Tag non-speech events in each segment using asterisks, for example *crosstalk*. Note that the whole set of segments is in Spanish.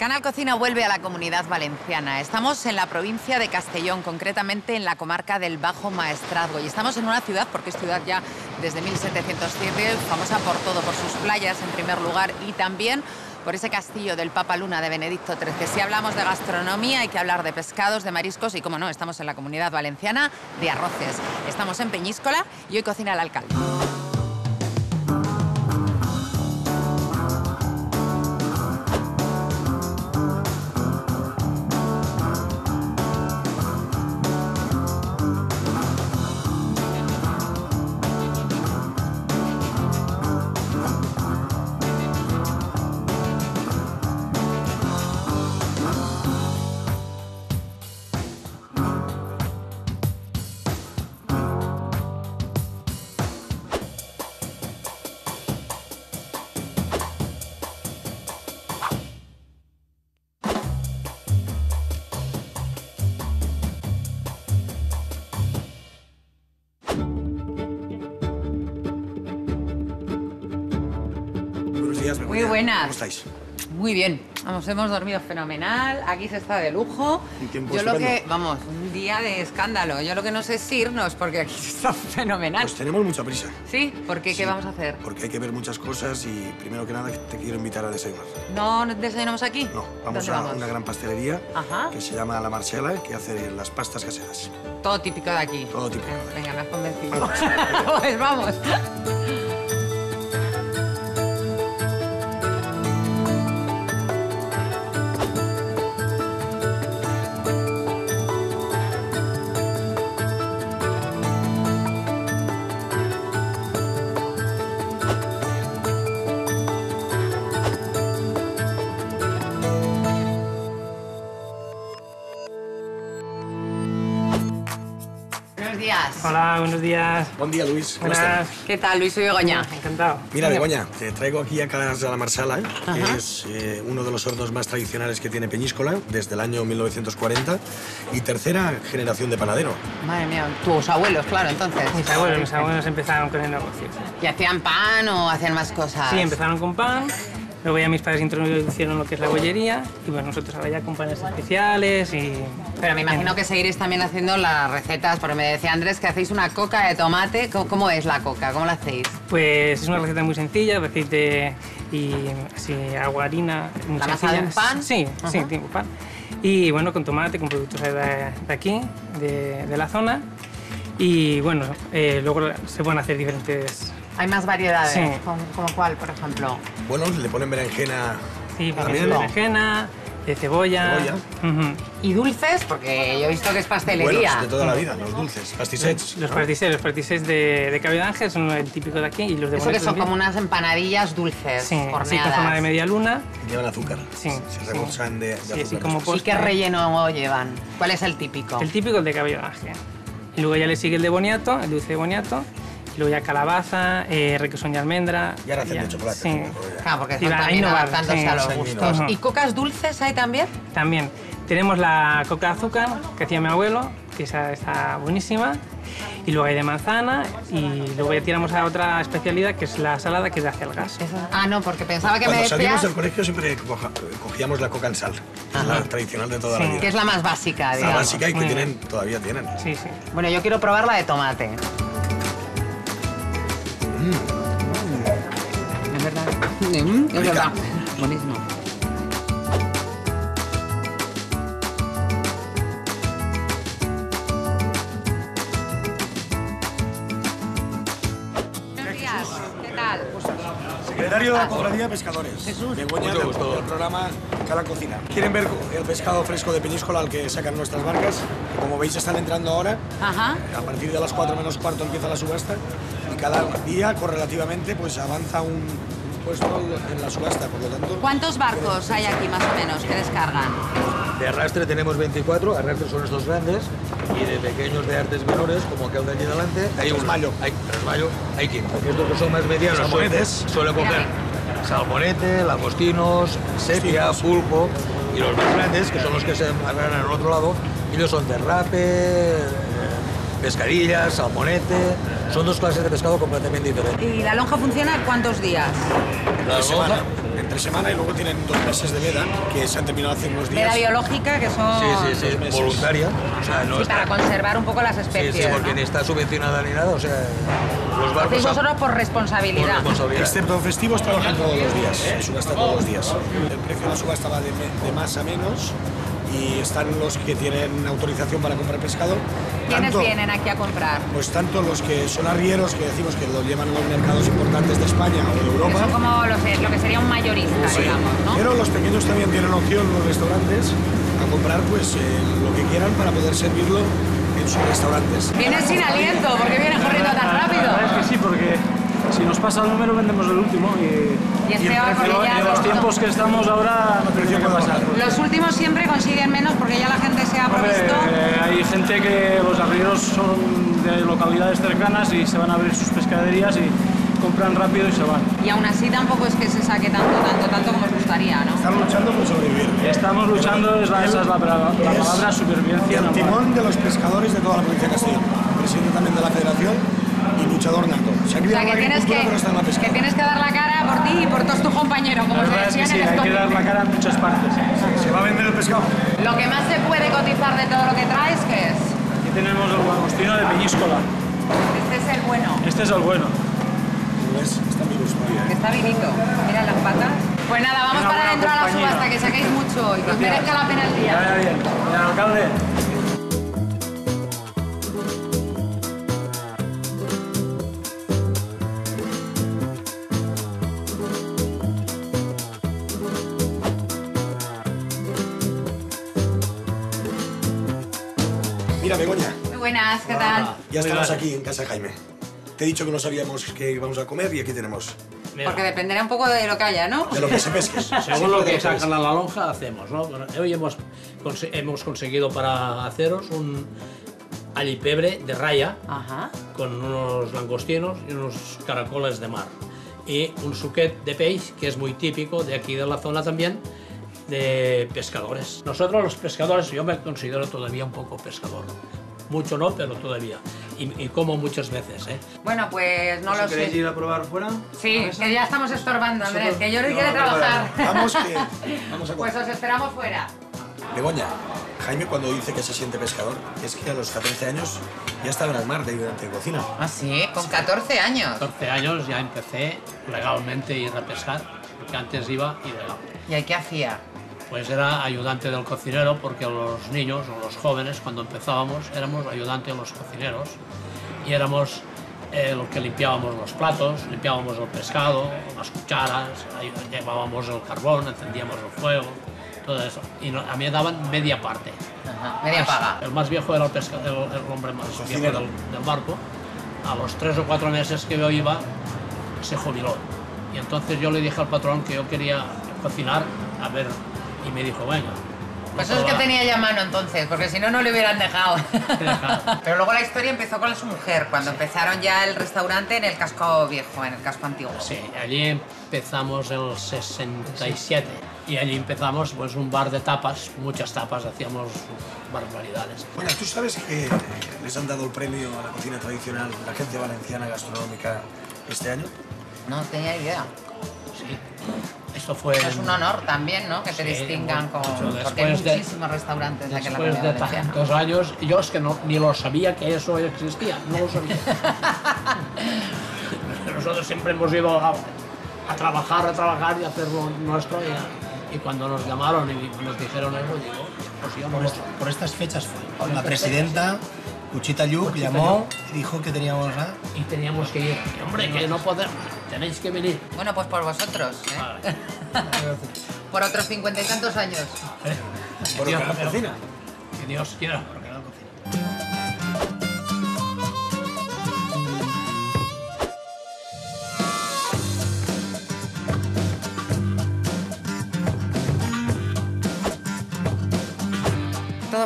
Canal Cocina vuelve a la comunidad valenciana. Estamos en la provincia de Castellón, concretamente en la comarca del Bajo Maestrazgo. Y estamos en una ciudad, porque es ciudad ya desde 1707, famosa por todo, por sus playas en primer lugar y también por ese castillo del Papa Luna de Benedicto XIII. Si hablamos de gastronomía hay que hablar de pescados, de mariscos y, como no, estamos en la comunidad valenciana de arroces. Estamos en Peñíscola y hoy cocina el alcalde. Muy buenas. ¿Cómo estáis? Muy bien, vamos, hemos dormido fenomenal, aquí se está de lujo. Un tiempo Yo lo que, vamos, un día de escándalo. Yo lo que no sé es irnos porque aquí se *laughs* está fenomenal. Pues tenemos mucha prisa. ¿Sí? ¿Por qué? Sí, ¿Qué vamos a hacer? Porque hay que ver muchas cosas y primero que nada te quiero invitar a desayunar. ¿No desayunamos aquí? No, vamos ¿Dónde a vamos? una gran pastelería Ajá. que se llama La Marcela, que hace las pastas caseras. Todo típico de aquí. Todo típico. Venga, me has convencido. Vamos. *laughs* pues vamos. Buenos días. Buen día, Luis. ¿Cómo Buenas. estás? ¿Qué tal, Luis? Soy Begoña. Encantado. Mira, Begoña, te traigo aquí a Calas de la Marsala, que es eh, uno de los hornos más tradicionales que tiene Peñíscola desde el año 1940 y tercera generación de panadero. Madre mía, tus abuelos, claro, entonces. Mis abuelos, mis abuelos empezaron con el negocio. ¿Y hacían pan o hacían más cosas? Sí, empezaron con pan, luego ya mis padres introducieron lo que es la bollería y bueno, nosotros ahora ya con panes especiales y... Pero me imagino que seguiréis también haciendo las recetas, porque me decía Andrés que hacéis una coca de tomate. ¿Cómo, cómo es la coca? ¿Cómo la hacéis? Pues es una receta muy sencilla, aceite y así, agua, harina, muy ¿La masa de un pan? Sí, sí, tipo pan. Y bueno, con tomate, con productos de, de aquí, de, de la zona. Y bueno, eh, luego se pueden hacer diferentes... Hay más variedades. Sí. ¿Como, como cuál, por ejemplo? Bueno, le ponen berenjena Sí, también. de berenjena, de cebolla. Cebolla. Ujú. ¿Y dulces? Porque yo he visto que es Bueno, pastelería. de toda la vida, los dulces, pastisets. Los pastisés, los pastisés de, de Cabello de Ángel son el típico de aquí y los de Eso que son también. como unas empanadillas dulces, Sí, sí, con horneadas. forma de media luna. Llevan azúcar. Sí, Se sí. rebosan de, de Sí, azúcar. así como después. ¿Y qué relleno llevan? ¿Cuál es el típico? El típico el de Cabello de Ángel. Y luego ya le sigue el de boniato, el dulce de boniato. Luego ya calabaza, eh, requesón y almendra. Y ahora hacen ya- de chocolate. Sí. también. Claro, porque a también innovar, adaptándose sí. a los gustos. ¿Y cocas dulces hay también? También tenemos la coca de azúcar que hacía mi abuelo, que esa está buenísima. Y luego hay de manzana. Y luego ya tiramos a otra especialidad que es la salada que es de hacia el gas. Ah, no, porque pensaba que Cuando me salimos decías del colegio siempre coja- cogíamos la coca en sal, que es la tradicional de toda la Sí. vida. que es la más básica, La digamos. básica y que tienen, todavía tienen. Sí, sí. Bueno, yo quiero probar la de tomate. Es verdad. Mm, es Rica. verdad. Buenísimo. Buenos días. ¿Qué tal? Secretario de la Cofradía de Pescadores. Jesús. Begoña del, del programa Cala Cocina. ¿Quieren ver el pescado fresco de Peñíscola al que sacan nuestras barcas? Como veis están entrando ahora. Ajá. A partir de las 4 menos cuarto empieza la subasta cada día correlativamente pues avanza un puesto en la subasta, por lo tanto... ¿Cuántos barcos hay aquí más o menos que descargan? De arrastre tenemos 24, arrastre son estos grandes, y de pequeños de artes menores, como que de allí delante, hay un Trasmayo. Hay, trasmayo, hay 15. Porque estos que son más medianos Salmonetes. suelen, suelen coger salmonete, langostinos, sepia, pulpo, y los más grandes, que son los que se agarran al otro lado, ellos son derrape, eh, pescadillas, salmonete, son dos clases de pescado completamente diferentes. ¿Y la lonja funciona cuántos días? La semana, entre semana y luego tienen dos meses de veda que se han terminado hace unos días. Veda biológica, que son... Sí, sí, sí, voluntaria. O sea, no Sí, está- para conservar un poco las Sí, especies, sí, porque ¿no? ni está subvencionada ni nada, o sea, los barcos... vosotros por por responsabilidad. Excepto en festivos trabajan todos los días, se subasta todos los días. El precio de la subasta va de, me- de más a menos y están los que tienen autorización para comprar pescado. ¿Quiénes Tanto- vienen aquí a comprar? Pues tanto los que son arrieros, que decimos que lo llevan a los mercados importantes de España o de Europa, son como los- lo que sería un mayorista, Sí, digamos, ¿no? Pero los pequeños también tienen opción, los restaurantes, a comprar pues eh, lo que quieran para poder servirlo en sus restaurantes. Vienes sin aliento, porque vienes corriendo tan rápido. La verdad es que sí, porque si nos pasa el número vendemos el último y, Y es Y el precio- en los tiempos que estamos ahora no tendría que pasar. Los últimos siempre consiguen menos porque ya la gente se ha provisto. eh, hay gente que los arrieros son de localidades cercanas y se van a abrir sus pescaderías y compran rápido y se van. Y aún así tampoco es que se saque tanto, tanto, tanto como os gustaría, ¿no? Están luchando por sobrevivir. Estamos luchando, es la, esa es la, la- la Es palabra supervivencia. El timón de los pescadores de toda la provincia de Castellón. Presidente también de la federación luchador nato. Se ha O sea, en que la tienes que, pero está en la pesca. que tienes que dar la cara por ti y por todos tus compañeros, como La se verdad es decía que en sí, el hay que dar la cara en muchas partes. ¿Se va a vender el pescado? Lo que más se puede cotizar de todo lo que traes, ¿qué es? Aquí tenemos el langostino de Peñíscola. Este es el bueno, Este es el bueno. Pues está mi gusto. que está vinito. Mira las patas. Pues nada, vamos Una para adentro a la subasta, que saquéis mucho y que os merezca la pena el día. vaya bien. Alcalde. Mira, Begoña, Muy buenas, ¿qué tal? ya estamos aquí en casa Jaime. Te he dicho que no sabíamos qué íbamos a comer y aquí tenemos. Porque dependerá un poco de lo que haya, ¿no? De lo que se pesque. *laughs* Según lo que sacan a la lonja, hacemos, ¿no? Bueno, hoy hemos, conse- hemos conseguido para haceros un alipebre de raya Ajá. con unos langostinos y unos caracoles de mar. Y un suquet de peix, que es muy típico de aquí de la zona también, de pescadores. Nosotros los pescadores, yo me considero todavía un poco pescador. Mucho no, pero todavía. Y, y como muchas veces, ¿eh? Bueno, pues no lo ¿Queréis ir a probar fuera? Sí, que ya estamos estorbando, Andrés, que yo no no, trabajar. Vamos, que *laughs* vamos a Pues comer. os esperamos fuera. Begoña, Jaime cuando dice que se siente pescador, es que a los 14 años ya estaba en el mar de ayudante de cocina. Ah, sí, con 14 años. 14 años ya empecé legalmente a ir a pescar, porque antes iba ilegal. ¿Y ahí qué hacía? Pues era ayudante del cocinero porque los niños o los jóvenes cuando empezábamos éramos ayudante de los cocineros y éramos eh, los que limpiábamos los platos, limpiábamos el pescado, las cucharas, llevábamos el carbón, encendíamos el fuego, todo eso. Y no- a mí me daban media parte. Ajá, media paga. El más viejo era el, pesca- el, el hombre más viejo cocinero. del, del barco. A los tres o cuatro meses que yo iba, se jubiló. Y entonces yo le dije al patrón que yo quería cocinar, a ver, y me dijo, venga. Pues eso es que tenía ya mano entonces, porque si no, no le hubieran dejado. *laughs* dejado. Pero luego la historia empezó con su mujer, cuando empezaron ya el restaurante en el casco viejo, en el casco antiguo. Sí, allí empezamos el 67 y allí empezamos pues un bar de tapas, muchas tapas, hacíamos barbaridades. Bueno, ¿tú sabes que les han dado el premio a la cocina tradicional la Agencia Valenciana Gastronómica este año? No tenía idea. Sí, esto fue... Es un honor también, ¿no? Que te Sí, distingan mucho con... Porque hay después de- muchísimos restaurantes de aquí en la Después de tantos años, yo es que no, ni lo sabía que eso existía, no lo sabía. *laughs* Nosotros siempre hemos ido a, a trabajar, a trabajar y a hacer lo nuestro. Y, y cuando nos llamaron y nos dijeron eso, digo, pues yo Por, por estas fechas fue. La presidenta Cuchita Lluc llamó y dijo que teníamos. Y teníamos que ir. Y, hombre, que no podemos, tenéis que venir. Bueno, pues por vosotros, ¿eh? Vale. *laughs* por otros cincuenta y tantos años. *laughs* Por la cocina. Que Dios quiera,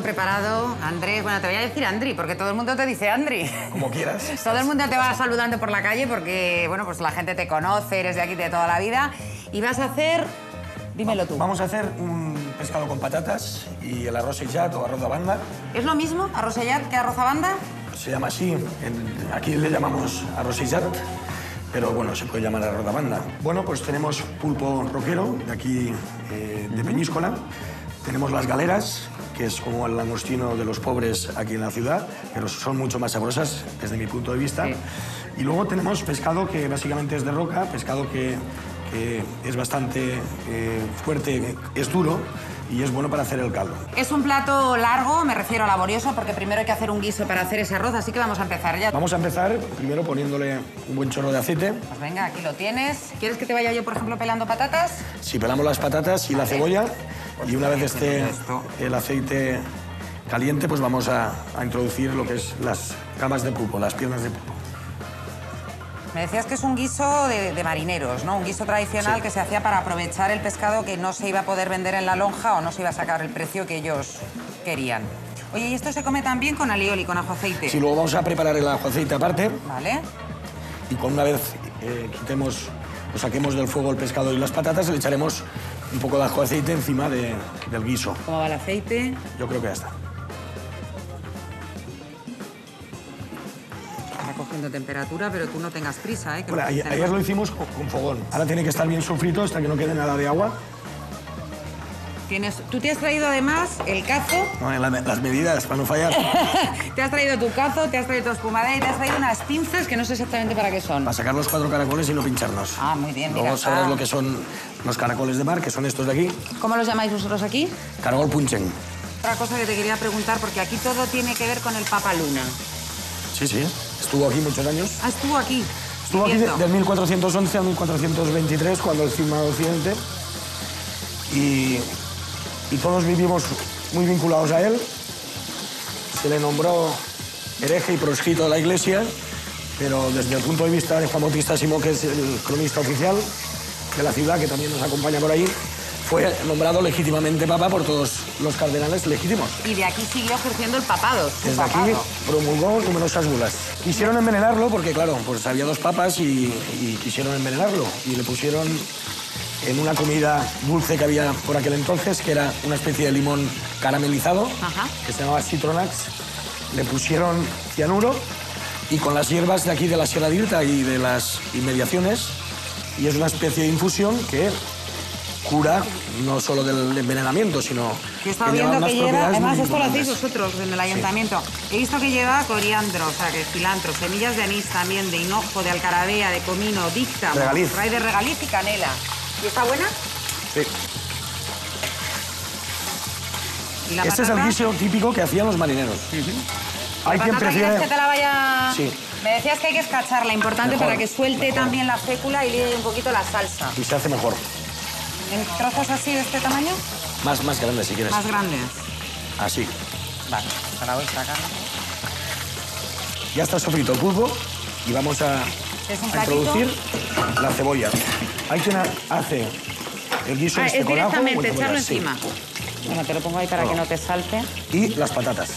preparado. Andrés, bueno, te voy a decir Andri, porque todo el mundo te dice Andri. Como quieras. *laughs* Todo el mundo te va saludando por la calle porque, bueno, pues la gente te conoce, eres de aquí de toda la vida. Y vas a hacer... Dímelo tú. Vamos a hacer un pescado con patatas y el arroz sellat o arroz de banda. ¿Es lo mismo arroz sellat que arroz a banda? Se llama así. en- aquí le llamamos arroz sellat. pero bueno, se puede llamar arroz de banda. Bueno, pues tenemos pulpo roquero, de aquí, eh, de Peñíscola. Tenemos las galeras, que es como el langostino de los pobres aquí en la ciudad, pero son mucho más sabrosas desde mi punto de vista. Sí. Y luego tenemos pescado que básicamente es de roca, pescado que, que es bastante eh, fuerte, es duro y es bueno para hacer el caldo. Es un plato largo, me refiero a laborioso, porque primero hay que hacer un guiso para hacer ese arroz, así que vamos a empezar ya. Vamos a empezar primero poniéndole un buen chorro de aceite. Pues venga, aquí lo tienes. ¿Quieres que te vaya yo, por ejemplo, pelando patatas? Si pelamos las patatas y la cebolla y una vez esté el aceite caliente, pues vamos a, a introducir lo que es las camas de pulpo, las piernas de pulpo. Me decías que es un guiso de, de marineros, ¿no? Un guiso tradicional Sí. que se hacía para aprovechar el pescado que no se iba a poder vender en la lonja o no se iba a sacar el precio que ellos querían. Oye, ¿y esto se come también con alioli, con ajo aceite? Si luego vamos a preparar el ajo aceite aparte ¿Vale? y con una vez eh, quitemos o saquemos del fuego el pescado y las patatas, le echaremos un poco de ajo aceite encima de- del guiso. ¿Cómo va el aceite? Yo creo que ya está. Está cogiendo temperatura, pero tú no tengas prisa, ¿eh? Que Bueno, ayer, ayer lo hicimos con, con fogón. Ahora tiene que estar bien sofrito hasta que no quede nada de agua. Tienes, tú te has traído además el cazo, No, la- las medidas para no fallar. *laughs* te has traído tu cazo, te has traído tu espumadera y te has traído unas pinzas que no sé exactamente para qué son. Para sacar los cuatro caracoles y no pincharnos. Ah, muy bien, Luego mira, sabrás está- lo que son los caracoles de mar, que son estos de aquí. ¿Cómo los llamáis vosotros aquí? Caracol punchen. Otra cosa que te quería preguntar, porque aquí todo tiene que ver con el Papa Luna. Sí, sí. Estuvo aquí muchos años. Ah, estuvo aquí. Estuvo aquí del 1411 al 1423, cuando el cisma de Occidente. Y, y todos vivimos muy vinculados a él. Se le nombró hereje y proscrito de la Iglesia, pero desde el punto de vista de Juan Bautista Simón, que es el cronista oficial de la ciudad, que también nos acompaña por ahí, fue nombrado legítimamente papa por todos los cardenales legítimos. Y de aquí siguió ejerciendo el papado. Desde aquí papado. promulgó numerosas bulas. Quisieron envenenarlo porque, claro, pues había dos papas y, y quisieron envenenarlo. Y le pusieron en una comida dulce que había por aquel entonces, que era una especie de limón caramelizado, Ajá. que se llamaba Citronax. Le pusieron cianuro y con las hierbas de aquí de la Sierra de Irta y de las inmediaciones. Y es una especie de infusión que cura no solo del envenenamiento, sino Yo lleva viendo que lleva, además esto lo hacéis vosotros en el ayuntamiento. He visto que lleva coriandro, o sea, que cilantro, semillas de anís también, de hinojo, de alcarabea, de comino, Regaliz. trae de regaliz y canela. ¿Y está buena? Sí. ¿Y la Este es el guiso típico que hacían los marineros. Hay ¿La quien patata prefiere... que te la vaya...? Sí. Me decías que hay que escacharla, importante Mejor, para que suelte mejor. también la fécula y ligue un poquito la salsa. Y se hace mejor. ¿En trozos así de este tamaño? Más, más grande si quieres. Más grandes. Así. Vale, para vuestra carne. Ya está sofrito el pulpo y vamos a, introducir la cebolla. Hay quien ha- hace el guiso Ah, este es con directamente, echarlo sí. encima. Bueno, te lo pongo ahí para que no te salte. Y las patatas.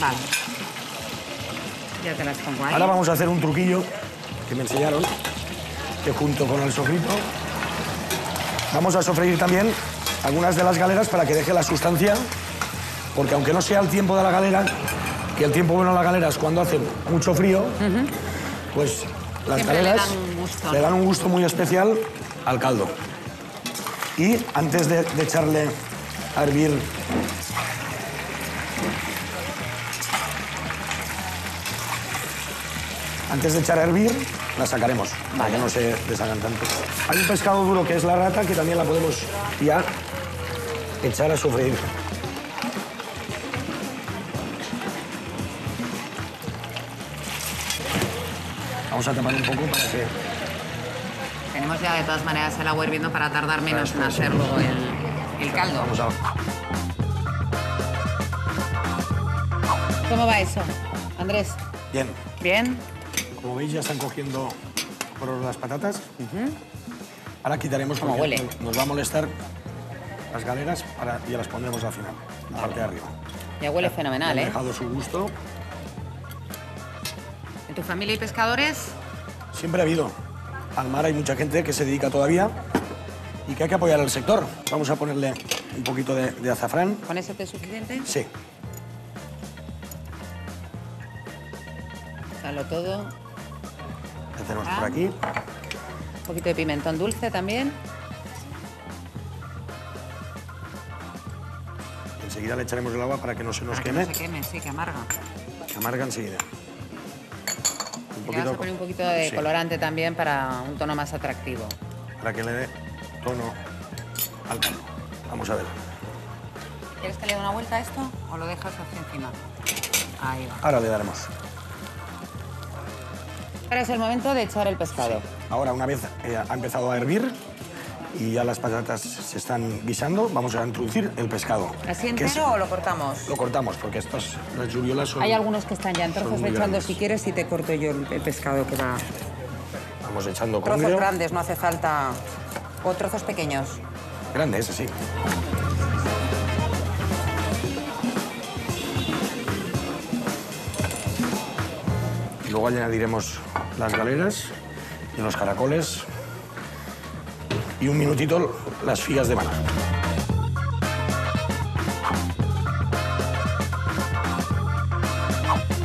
Vale. Ya te las pongo ahí. Ahora vamos a hacer un truquillo que me enseñaron, que junto con el sofrito vamos a sofreír también algunas de las galeras para que deje la sustancia, porque aunque no sea el tiempo de la galera, que el tiempo bueno de la galera es cuando hace mucho frío, pues las Siempre le galeras dan un gusto, le dan un gusto muy especial al caldo. Y antes de, de echarle a hervir Antes de echar a hervir, la sacaremos, para que no se deshagan tanto. Hay un pescado duro que es la rata, que también la podemos ya echar a sofreír. Vamos a tapar un poco para que... Tenemos ya de todas maneras el agua hirviendo para tardar menos en hacer luego el, el caldo. Vamos a... ¿Cómo va eso, Andrés? Bien, ¿Bien? Como veis ya están cogiendo por las patatas. Ahora quitaremos ¿Cómo porque huele? nos va a molestar las galeras para, y las pondremos al final, en la parte de arriba. Ya huele fenomenal, Han ¿eh? dejado su gusto. ¿En tu familia hay pescadores? Siempre ha habido. al mar hay mucha gente que se dedica todavía y que hay que apoyar al sector. Vamos a ponerle un poquito de, de azafrán. ¿Con ese té suficiente? Sí. Salo todo. Por aquí. Un poquito de pimentón dulce también. Enseguida le echaremos el agua para que no se nos Para que queme. no se queme, sí, que amarga. Que amarga enseguida. Un Le vamos a poner un poquito de sí, colorante también para un tono más atractivo. Para que le dé tono al caldo. Vamos a ver. ¿Quieres que le dé una vuelta a esto o lo dejas hacia encima? Ahí va. Ahora le daremos. Ahora es el momento de echar el pescado. Ahora, una vez eh, ha empezado a hervir y ya las patatas se están guisando, vamos a introducir el pescado. ¿Así que es- entero o lo cortamos? Lo cortamos porque estas, las lluviolas son... Hay algunos que están ya en trozos, echando grandes. si quieres y te corto yo el pescado que va. Vamos echando Trozos congrio. grandes, no hace falta. O trozos pequeños. Grande, ese sí. Y luego añadiremos las galeras y los caracoles y un minutito las figas de mana.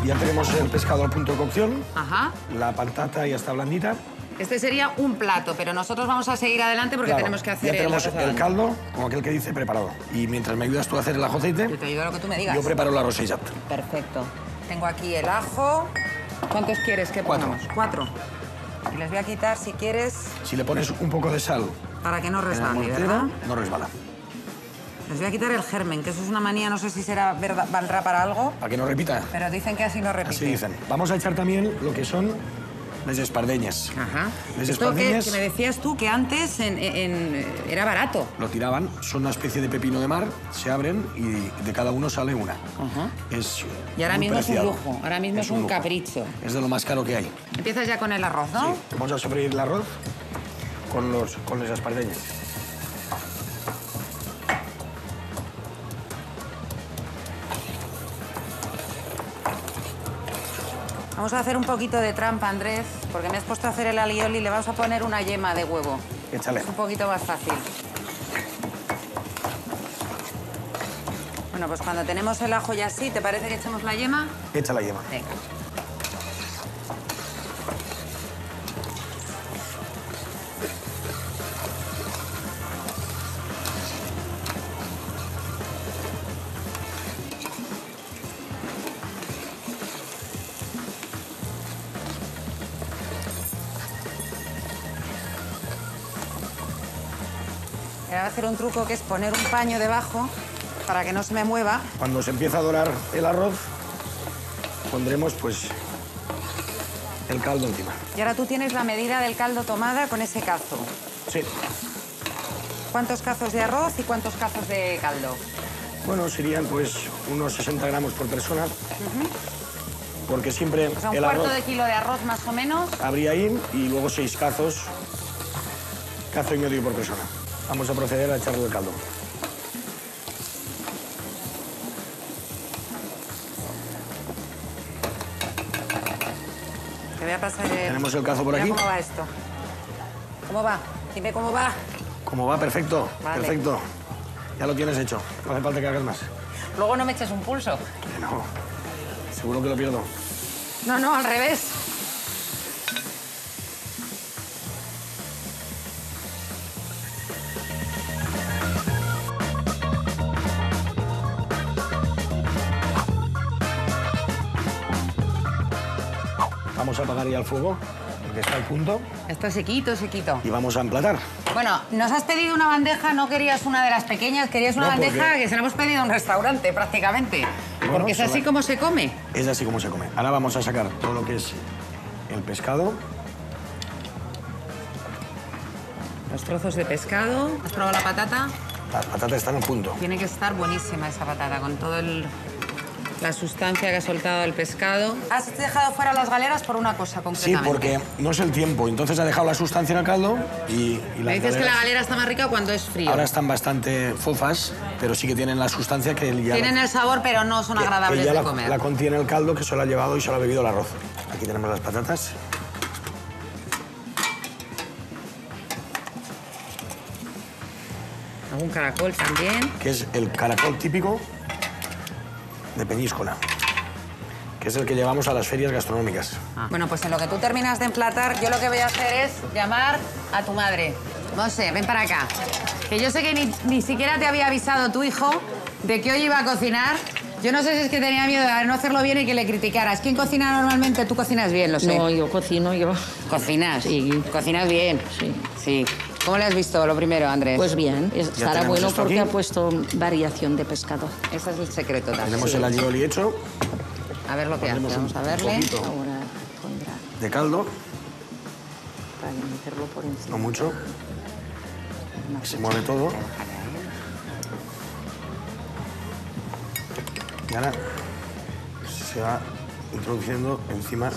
Ya tenemos el pescado al punto de cocción, Ajá. la patata ya está blandita. Este sería un plato, pero nosotros vamos a seguir adelante porque Claro, tenemos que hacer ya tenemos el caldo, como aquel que dice, preparado. Y mientras me ayudas tú a hacer el ajo aceite, Yo te ayudo a lo que tú me digas. yo preparo la. Perfecto. Tengo aquí el ajo. ¿Cuántos quieres que Cuatro. pongamos? Cuatro. Y les voy a quitar, si quieres, Si le pones un poco de sal para que no resbale, ¿verdad? no resbala. Les voy a quitar el germen, que eso es una manía, no sé si será verdad, valdrá para algo, Para que no repita. pero dicen que así no repite. Así dicen. Vamos a echar también lo que son las espardeñas. Ajá. Las Esto que, me decías tú que antes en- en- era barato. lo tiraban, son una especie de pepino de mar, se abren y de cada uno sale una. Ajá. Es Y ahora muy mismo es un lujo, ahora mismo es un lujo. capricho. Es de lo más caro que hay. Empiezas ya con el arroz, ¿no? Sí. Vamos a sofreír el arroz con, los, con las espardeñas. Vamos a hacer un poquito de trampa, Andrés, porque me has puesto a hacer el alioli y le vamos a poner una yema de huevo. Échale. Es un poquito más fácil. Bueno, pues cuando tenemos el ajo ya así, ¿te parece que echemos la yema? Echa la yema. Venga. Voy a hacer un truco que es poner un paño debajo para que no se me mueva. Cuando se empieza a dorar el arroz, pondremos pues el caldo encima. Y ahora tú tienes la medida del caldo tomada con ese cazo. Sí. ¿Cuántos cazos de arroz y cuántos cazos de caldo? Bueno, serían pues unos 60 gramos por persona. Porque siempre O sea, un el cuarto arroz de kilo de arroz más o menos. habría ahí y luego seis cazos, cazo y medio por persona. Vamos a proceder a echarle el caldo. Te voy a pasar el... Tenemos el cazo por Mira aquí. cómo va esto. ¿Cómo va? Dime cómo va. Como va, perfecto, Vale. perfecto. Ya lo tienes hecho, no hace falta que hagas más. Luego no me eches un pulso. No, seguro que lo pierdo. No, no, al revés. Vamos a apagar ya el fuego, porque está al punto, Está sequito, sequito. y vamos a emplatar. Bueno, nos has pedido una bandeja, no querías una de las pequeñas, querías una No, porque- bandeja que se la hemos pedido a un restaurante prácticamente. Bueno, porque es así como se come. Es así como se come. Ahora vamos a sacar todo lo que es el pescado. Los trozos de pescado. ¿Has probado la patata? Las patatas están al punto. Tiene que estar buenísima esa patata, con todo el la sustancia que ha soltado el pescado. Has dejado fuera las galeras por una cosa concretamente. Sí, porque no es el tiempo. Entonces ha dejado la sustancia en el caldo y, y las Me dices que la galera está más rica cuando es frío. Ahora están bastante fofas, pero sí que tienen la sustancia que ya... Tienen el sabor, pero no son agradables que de la, comer. la contiene el caldo que solo ha llevado y solo ha bebido el arroz. Aquí tenemos las patatas. Algún caracol también. Que es el caracol típico de Peñíscola, que es el que llevamos a las ferias gastronómicas. Bueno, pues en lo que tú terminas de emplatar, yo lo que voy a hacer es llamar a tu madre. Monse, ven para acá. Que yo sé que ni, ni siquiera te había avisado tu hijo de que hoy iba a cocinar. Yo no sé si es que tenía miedo de no hacerlo bien y que le criticaras. ¿Quién cocina normalmente? Tú cocinas bien, lo sé. No, yo cocino, yo. ¿Cocinas? Sí. ¿Cocinas bien? Sí. Sí. ¿Cómo le has visto lo primero, Andrés? Pues bien, estará bueno porque aquí. ha puesto variación de pescado. Ese es el secreto también. Tenemos el alioli hecho A ver lo que hace. Vamos un a verle. Ahora pondrá de caldo, para meterlo por no encima. mucho, Una se mueve todo. Y ahora se va introduciendo encima.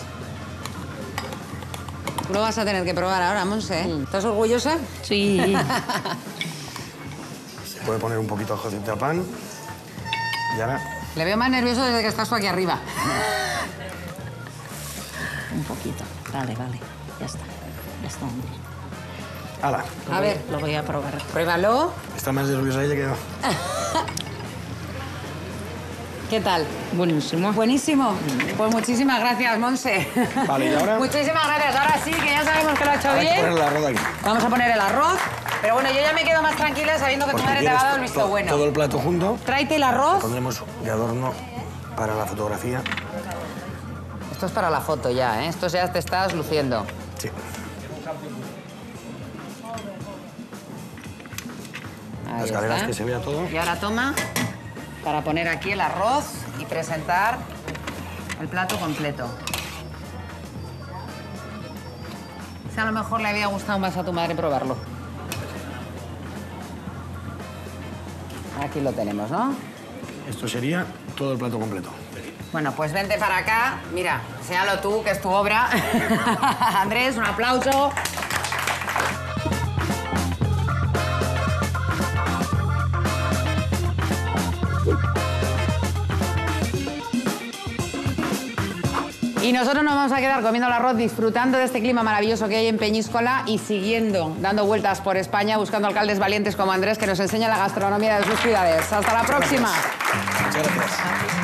Tú lo vas a tener que probar ahora, Monse. ¿Estás orgullosa? Sí, *laughs* Se puede poner un poquito de aceite al pan. Y ahora Le veo más nervioso desde que estás tú aquí arriba. un poquito. Vale, vale. Ya está. Ya está, hombre. ¡Hala! A ver, Lo voy a probar. pruébalo. Está más nerviosa ella que yo. *laughs* ¿Qué tal? Buenísimo. Buenísimo. Pues muchísimas gracias, Monse. Vale, ¿y ahora? *laughs* Muchísimas gracias. Ahora sí, que ya sabemos que lo ha hecho Ahora hay que bien. poner el arroz aquí. Vamos a poner el arroz. Pero bueno, yo ya me quedo más tranquila sabiendo que tu Porque madre te ha dado el visto to- bueno. Todo el plato junto. Tráete el arroz. Pondremos de adorno para la fotografía. Esto es para la foto ya, ¿eh? Esto ya te estás luciendo. Sí. Ahí Las está. que se vea todo. Y ahora toma para poner aquí el arroz y presentar el plato completo. Si a lo mejor le había gustado más a tu madre probarlo. Aquí lo tenemos, ¿no? Esto sería todo el plato completo. Bueno, pues vente para acá. Mira, séalo tú, que es tu obra. *laughs* Andrés, un aplauso. Y nosotros nos vamos a quedar comiendo el arroz, disfrutando de este clima maravilloso que hay en Peñíscola y siguiendo, dando vueltas por España, buscando alcaldes valientes como Andrés que nos enseña la gastronomía de sus ciudades. Hasta la próxima. Muchas gracias.